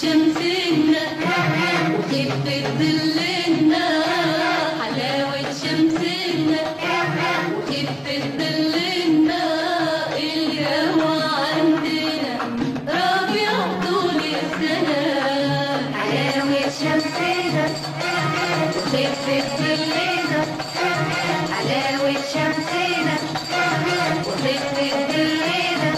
شمسنا وخفة ظلنا حلاوة شمسنا؟ وخفة ظلنا الجو عندنا؟ ربيع طول السنة حلاوة شمسنا. وخفة ظلنا حلاوة شمسنا؟ وخفة ظلنا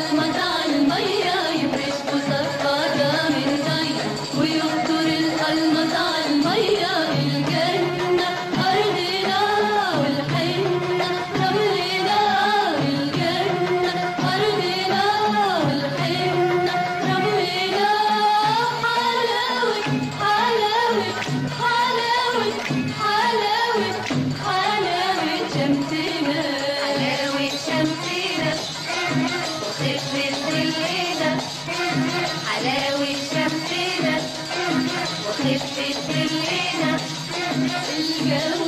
Nip, nip, nip, nip,